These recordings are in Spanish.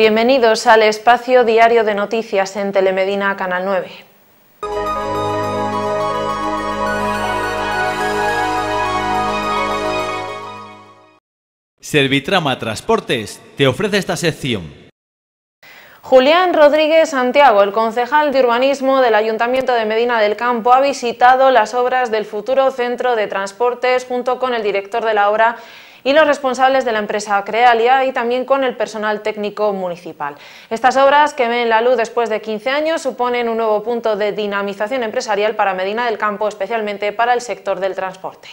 Bienvenidos al espacio diario de noticias en Telemedina Canal 9. Servitrama Transportes te ofrece esta sección. Julián Rodríguez Santiago, el concejal de urbanismo del Ayuntamiento de Medina del Campo, ha visitado las obras del futuro centro de transportes junto con el director de la obra y los responsables de la empresa Crealia y también con el personal técnico municipal. Estas obras, que ven la luz después de 15 años, suponen un nuevo punto de dinamización empresarial para Medina del Campo, especialmente para el sector del transporte.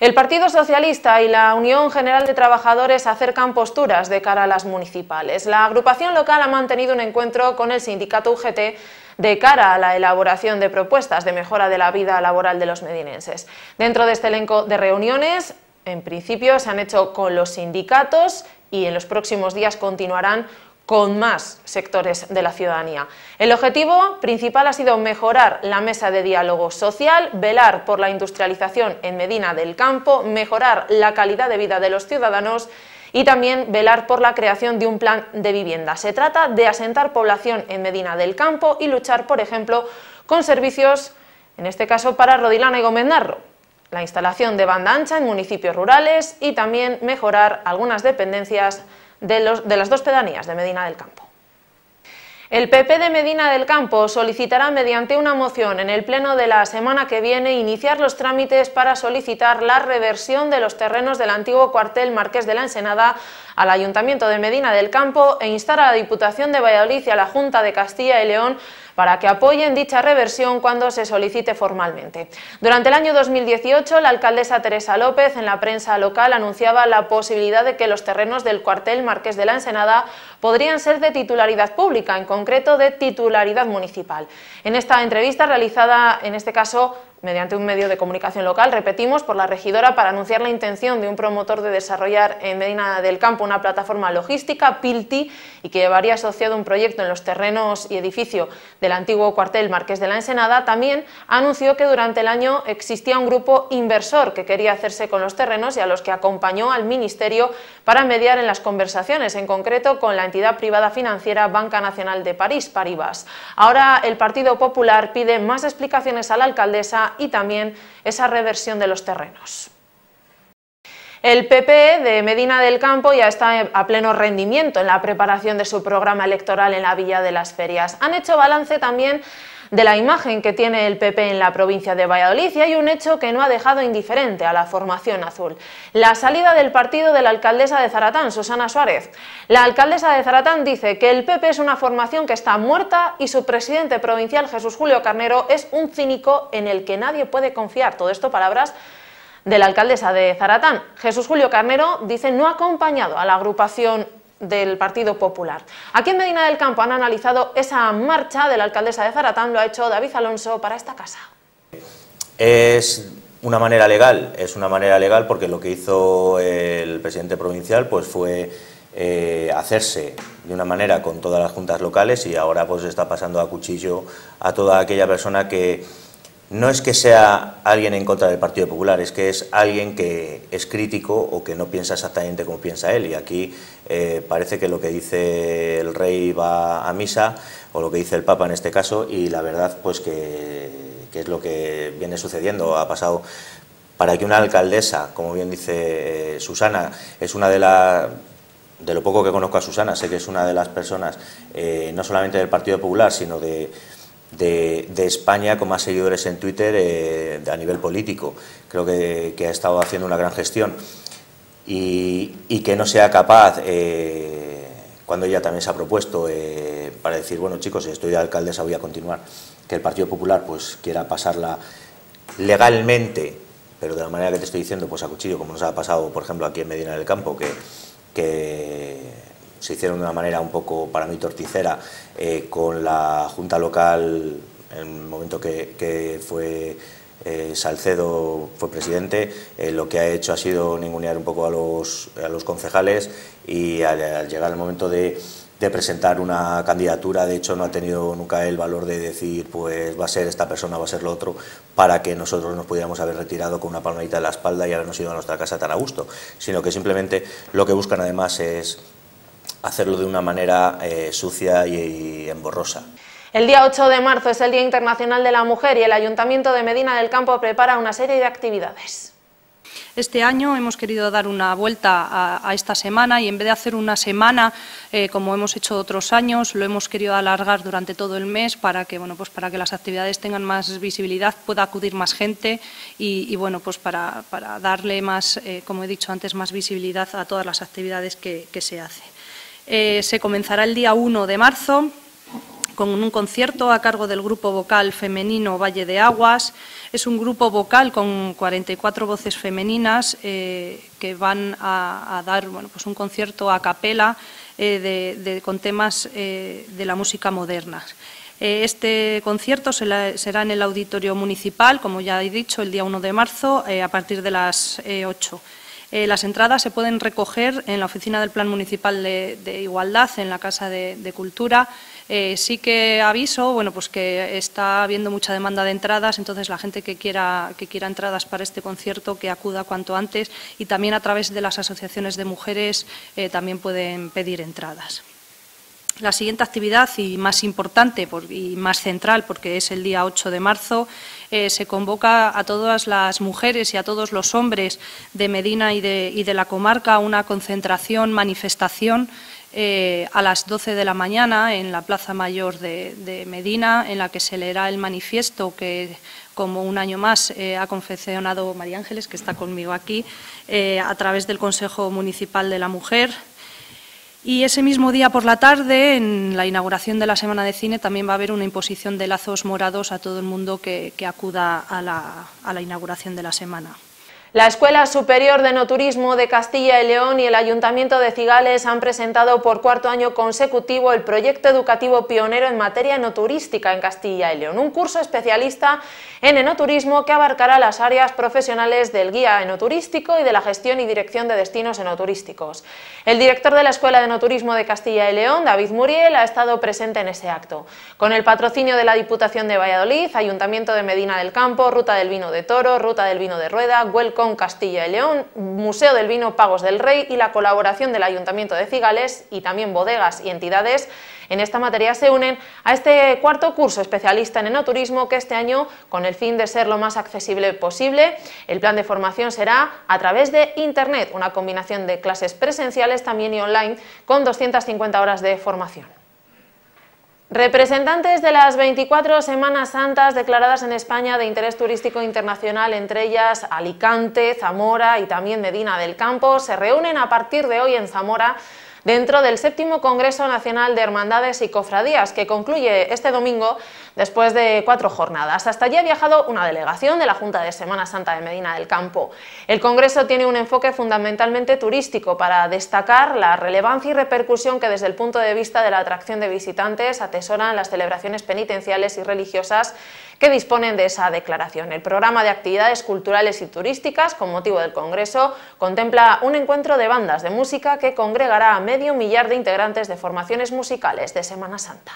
El Partido Socialista y la Unión General de Trabajadores acercan posturas de cara a las municipales. La agrupación local ha mantenido un encuentro con el sindicato UGT de cara a la elaboración de propuestas de mejora de la vida laboral de los medinenses. Dentro de este elenco de reuniones, en principio se han hecho con los sindicatos y en los próximos días continuarán con más sectores de la ciudadanía. El objetivo principal ha sido mejorar la mesa de diálogo social, velar por la industrialización en Medina del Campo, mejorar la calidad de vida de los ciudadanos y también velar por la creación de un plan de vivienda. Se trata de asentar población en Medina del Campo y luchar, por ejemplo, con servicios, en este caso para Rodilana y Gómez Narro, la instalación de banda ancha en municipios rurales y también mejorar algunas dependencias de, las dos pedanías de Medina del Campo. El PP de Medina del Campo solicitará mediante una moción en el pleno de la semana que viene iniciar los trámites para solicitar la reversión de los terrenos del antiguo cuartel Marqués de la Ensenada al Ayuntamiento de Medina del Campo e instar a la Diputación de Valladolid y a la Junta de Castilla y León para que apoyen dicha reversión cuando se solicite formalmente. Durante el año 2018, la alcaldesa Teresa López en la prensa local anunciaba la posibilidad de que los terrenos del cuartel Marqués de la Ensenada podrían ser de titularidad pública, en concreto de titularidad municipal. En esta entrevista realizada, en este caso, mediante un medio de comunicación local, repetimos, por la regidora para anunciar la intención de un promotor de desarrollar en Medina del Campo una plataforma logística, PILTI, y que llevaría asociado un proyecto en los terrenos y edificio del antiguo cuartel Marqués de la Ensenada, también anunció que durante el año existía un grupo inversor que quería hacerse con los terrenos y a los que acompañó al Ministerio para mediar en las conversaciones, en concreto con la entidad privada financiera Banca Nacional de París, Paribas. Ahora el Partido Popular pide más explicaciones a la alcaldesa y también esa reversión de los terrenos. El PP de Medina del Campo ya está a pleno rendimiento en la preparación de su programa electoral en la Villa de las Ferias. Han hecho balance también de la imagen que tiene el PP en la provincia de Valladolid y hay un hecho que no ha dejado indiferente a la formación azul. La salida del partido de la alcaldesa de Zaratán, Susana Suárez. La alcaldesa de Zaratán dice que el PP es una formación que está muerta y su presidente provincial, Jesús Julio Carnero, es un cínico en el que nadie puede confiar. Todo esto palabras de la alcaldesa de Zaratán. Jesús Julio Carnero dice no ha acompañado a la agrupación del Partido Popular. Aquí en Medina del Campo han analizado esa marcha de la alcaldesa de Zaratán, lo ha hecho David Alonso para esta casa. Es una manera legal, es una manera legal porque lo que hizo el presidente provincial pues fue eh, hacerse de una manera con todas las juntas locales y ahora pues está pasando a cuchillo a toda aquella persona que no es que sea alguien en contra del Partido Popular, es que es alguien que es crítico o que no piensa exactamente como piensa él. Y aquí eh, parece que lo que dice el rey va a misa, o lo que dice el Papa en este caso, y la verdad pues que, es lo que viene sucediendo. Ha pasado para que una alcaldesa, como bien dice eh, Susana, es una de las de lo poco que conozco a Susana, sé que es una de las personas, eh, no solamente del Partido Popular, sino de, de, España con más seguidores en Twitter eh, a nivel político. Creo que, ha estado haciendo una gran gestión y, que no sea capaz, eh, cuando ella también se ha propuesto, eh, para decir, bueno chicos, si estoy de alcaldesa voy a continuar, que el Partido Popular pues quiera pasarla legalmente, pero de la manera que te estoy diciendo, pues a cuchillo, como nos ha pasado, por ejemplo, aquí en Medina del Campo, que, que se hicieron de una manera un poco, para mí, torticera eh, con la Junta Local en el momento que, fue eh, Salcedo fue presidente, eh, lo que ha hecho ha sido ningunear un poco a los, a los concejales y al, llegar el momento de, de, presentar una candidatura, de hecho no ha tenido nunca el valor de decir pues va a ser esta persona, va a ser lo otro, para que nosotros nos pudiéramos haber retirado con una palmadita en la espalda y habernos ido a nuestra casa tan a gusto, sino que simplemente lo que buscan además es hacerlo de una manera eh, sucia y, emborrosa. El día 8 de marzo es el Día Internacional de la Mujer y el Ayuntamiento de Medina del Campo prepara una serie de actividades. Este año hemos querido dar una vuelta a, esta semana y en vez de hacer una semana eh, como hemos hecho otros años, lo hemos querido alargar durante todo el mes para que, bueno, pues para que las actividades tengan más visibilidad, pueda acudir más gente y, bueno, pues para, darle más, eh, como he dicho antes, más visibilidad a todas las actividades que, se hacen. Eh, se comenzará el día 1 de marzo con un concierto a cargo del grupo vocal femenino Valle de Aguas. Es un grupo vocal con 44 voces femeninas eh, que van a, dar bueno, pues un concierto a capela eh, con temas de la música moderna. Este concierto será en el Auditorio Municipal, como ya he dicho, el día 1 de marzo, a partir de las 8. Las entradas se pueden recoger en la oficina del Plan Municipal de, Igualdad, en la Casa de Cultura, eh, sí que aviso, bueno, pues que está habiendo mucha demanda de entradas, entonces la gente que quiera, que quiera entradas para este concierto, que acuda cuanto antes y también a través de las asociaciones de mujeres eh, también pueden pedir entradas. La siguiente actividad y más importante y más central, porque es el día 8 de marzo, eh, se convoca a todas las mujeres y a todos los hombres de Medina y de, la comarca una concentración, manifestación eh, a las 12 de la mañana en la Plaza Mayor de, Medina, en la que se leerá el manifiesto que, como un año más, eh, ha confeccionado María Ángeles, que está conmigo aquí, a través del Consejo Municipal de la Mujer. Y ese mismo día por la tarde, en la inauguración de la Semana de Cine, también va a haber una imposición de lazos morados a todo el mundo que, acuda a la inauguración de la semana. La Escuela Superior de Noturismo de Castilla y León y el Ayuntamiento de Cigales han presentado por cuarto año consecutivo el proyecto educativo pionero en materia enoturística en Castilla y León, un curso especialista en enoturismo que abarcará las áreas profesionales del guía enoturístico y de la gestión y dirección de destinos enoturísticos. El director de la Escuela de Enoturismo de Castilla y León, David Muriel, ha estado presente en ese acto. Con el patrocinio de la Diputación de Valladolid, Ayuntamiento de Medina del Campo, Ruta del Vino de Toro, Ruta del Vino de Rueda, Castilla y León, Museo del Vino Pagos del Rey y la colaboración del Ayuntamiento de Cigales y también bodegas y entidades en esta materia se unen a este cuarto curso especialista en enoturismo que este año, con el fin de ser lo más accesible posible, el plan de formación será a través de Internet, una combinación de clases presenciales también y online con 250 horas de formación. Representantes de las 24 Semanas Santas declaradas en España de interés turístico internacional, entre ellas Alicante, Zamora y también Medina del Campo, se reúnen a partir de hoy en Zamora dentro del séptimo Congreso Nacional de Hermandades y Cofradías, que concluye este domingo después de cuatro jornadas. Hasta allí ha viajado una delegación de la Junta de Semana Santa de Medina del Campo. El Congreso tiene un enfoque fundamentalmente turístico para destacar la relevancia y repercusión que desde el punto de vista de la atracción de visitantes atesoran las celebraciones penitenciales y religiosas que disponen de esa declaración. El programa de actividades culturales y turísticas, con motivo del Congreso, contempla un encuentro de bandas de música que congregará a medio millar de integrantes de formaciones musicales de Semana Santa.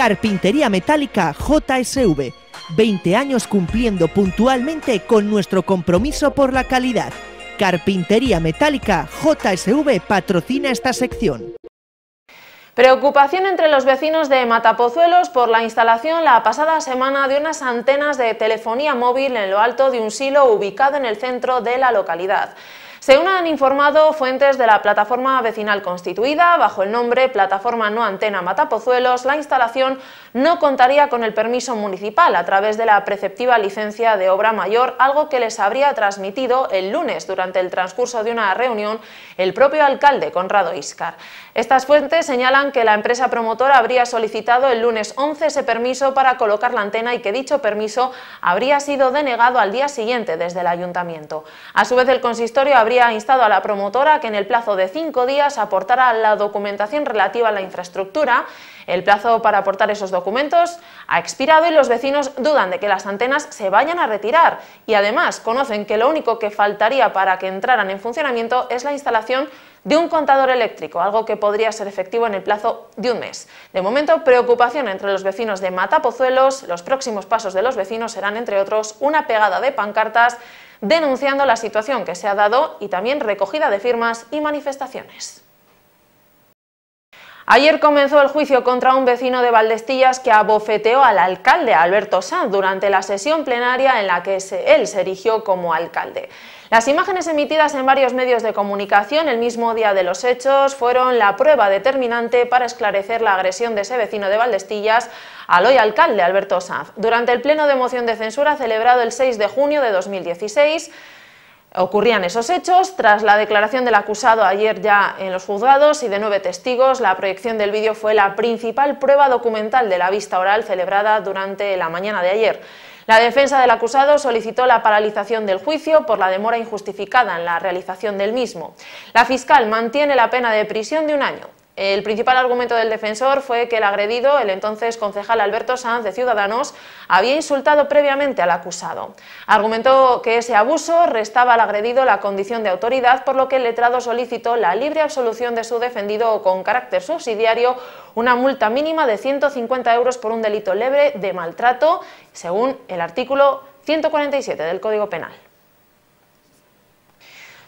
Carpintería Metálica JSV. 20 años cumpliendo puntualmente con nuestro compromiso por la calidad. Carpintería Metálica JSV patrocina esta sección. Preocupación entre los vecinos de Matapozuelos por la instalación la pasada semana de unas antenas de telefonía móvil en lo alto de un silo ubicado en el centro de la localidad. Según han informado fuentes de la plataforma vecinal constituida, bajo el nombre Plataforma No Antena Matapozuelos, la instalación no contaría con el permiso municipal a través de la preceptiva licencia de obra mayor, algo que les habría transmitido el lunes durante el transcurso de una reunión el propio alcalde Conrado Iscar. Estas fuentes señalan que la empresa promotora habría solicitado el lunes 11 ese permiso para colocar la antena y que dicho permiso habría sido denegado al día siguiente desde el ayuntamiento. A su vez, el consistorio habría instado a la promotora que en el plazo de cinco días aportara la documentación relativa a la infraestructura. El plazo para aportar esos documentos documentos ha expirado y los vecinos dudan de que las antenas se vayan a retirar y además conocen que lo único que faltaría para que entraran en funcionamiento es la instalación de un contador eléctrico, algo que podría ser efectivo en el plazo de un mes. De momento, preocupación entre los vecinos de Matapozuelos. Los próximos pasos de los vecinos serán, entre otros, una pegada de pancartas denunciando la situación que se ha dado y también recogida de firmas y manifestaciones. Ayer comenzó el juicio contra un vecino de Valdestillas que abofeteó al alcalde Alberto Sanz durante la sesión plenaria en la que él se erigió como alcalde. Las imágenes emitidas en varios medios de comunicación el mismo día de los hechos fueron la prueba determinante para esclarecer la agresión de ese vecino de Valdestillas al hoy alcalde Alberto Sanz. Durante el pleno de moción de censura celebrado el 6 de junio de 2016, Ocurrían esos hechos, tras la declaración del acusado ayer ya en los juzgados y de nueve testigos, la proyección del vídeo fue la principal prueba documental de la vista oral celebrada durante la mañana de ayer. La defensa del acusado solicitó la paralización del juicio por la demora injustificada en la realización del mismo. La fiscal mantiene la pena de prisión de un año. El principal argumento del defensor fue que el agredido, el entonces concejal Alberto Sanz de Ciudadanos, había insultado previamente al acusado. Argumentó que ese abuso restaba al agredido la condición de autoridad, por lo que el letrado solicitó la libre absolución de su defendido con carácter subsidiario, una multa mínima de 150 euros por un delito leve de maltrato, según el artículo 147 del Código Penal.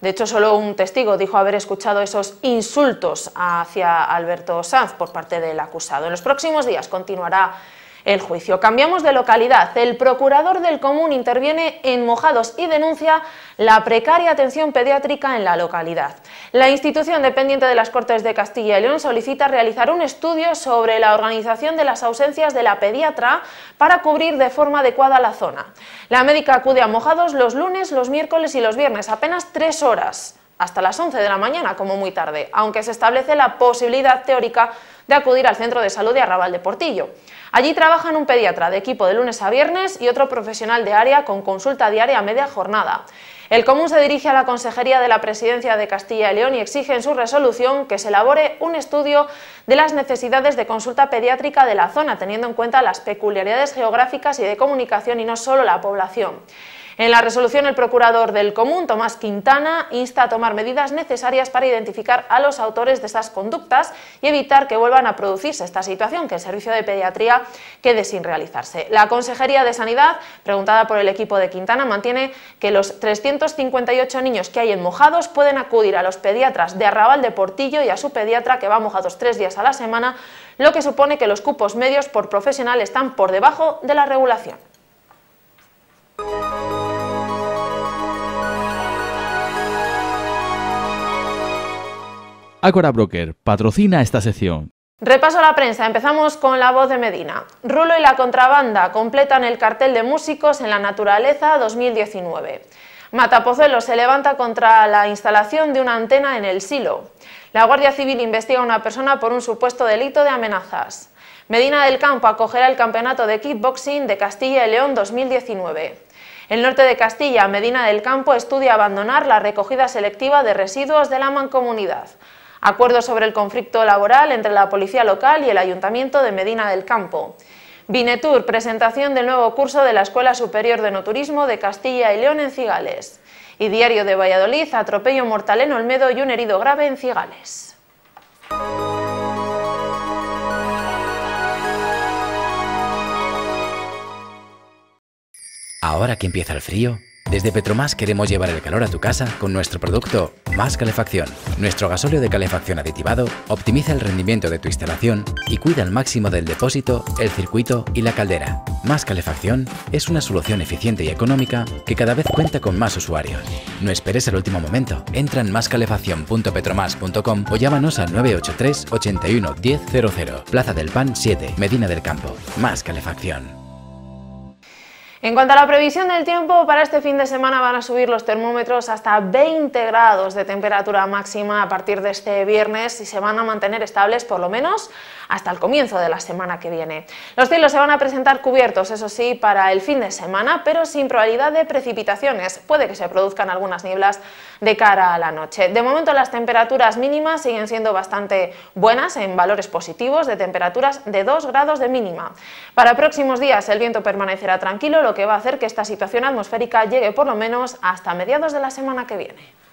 De hecho, solo un testigo dijo haber escuchado esos insultos hacia Alberto Sanz por parte del acusado. En los próximos días continuará el juicio. Cambiamos de localidad. El procurador del común interviene en Mojados y denuncia la precaria atención pediátrica en la localidad. La institución dependiente de las Cortes de Castilla y León solicita realizar un estudio sobre la organización de las ausencias de la pediatra para cubrir de forma adecuada la zona. La médica acude a Mojados los lunes, los miércoles y los viernes, apenas tres horas hasta las 11 de la mañana como muy tarde, aunque se establece la posibilidad teórica de acudir al centro de salud de Arrabal de Portillo. Allí trabajan un pediatra de equipo de lunes a viernes y otro profesional de área con consulta diaria a media jornada. El Común se dirige a la Consejería de la Presidencia de Castilla y León y exige en su resolución que se elabore un estudio de las necesidades de consulta pediátrica de la zona, teniendo en cuenta las peculiaridades geográficas y de comunicación y no solo la población. En la resolución, el procurador del Común, Tomás Quintana, insta a tomar medidas necesarias para identificar a los autores de estas conductas y evitar que vuelvan a producirse esta situación, que el servicio de pediatría quede sin realizarse. La Consejería de Sanidad, preguntada por el equipo de Quintana, mantiene que los 358 niños que hay en mojados pueden acudir a los pediatras de Arrabal de Portillo y a su pediatra que va mojados tres días a la semana, lo que supone que los cupos medios por profesional están por debajo de la regulación. Agora Broker patrocina esta sección. Repaso a la prensa, empezamos con la voz de Medina. Rulo y la contrabanda completan el cartel de músicos en la naturaleza 2019. Matapozuelo se levanta contra la instalación de una antena en el silo. La Guardia Civil investiga a una persona por un supuesto delito de amenazas. Medina del Campo acogerá el campeonato de kickboxing de Castilla y León 2019. El norte de Castilla, Medina del Campo, estudia abandonar la recogida selectiva de residuos de la mancomunidad. Acuerdo sobre el conflicto laboral entre la policía local y el Ayuntamiento de Medina del Campo. Vinetur, presentación del nuevo curso de la Escuela Superior de Noturismo de Castilla y León en Cigales. Y Diario de Valladolid, atropello mortal en Olmedo y un herido grave en Cigales. Ahora que empieza el frío, desde Petromás queremos llevar el calor a tu casa con nuestro producto Más Calefacción. Nuestro gasóleo de calefacción aditivado optimiza el rendimiento de tu instalación y cuida al máximo del depósito, el circuito y la caldera. Más Calefacción es una solución eficiente y económica que cada vez cuenta con más usuarios. No esperes el último momento. Entra en máscalefacción.petromas.com o llámanos al 983 81 1000. Plaza del Pan 7, Medina del Campo. Más Calefacción. En cuanto a la previsión del tiempo, para este fin de semana van a subir los termómetros hasta 20 grados de temperatura máxima a partir de este viernes y se van a mantener estables por lo menos hasta el comienzo de la semana que viene. Los cielos se van a presentar cubiertos, eso sí, para el fin de semana, pero sin probabilidad de precipitaciones. Puede que se produzcan algunas nieblas de cara a la noche. De momento las temperaturas mínimas siguen siendo bastante buenas en valores positivos de temperaturas de 2 grados de mínima. Para próximos días el viento permanecerá tranquilo, lo que va a hacer que esta situación atmosférica llegue por lo menos hasta mediados de la semana que viene.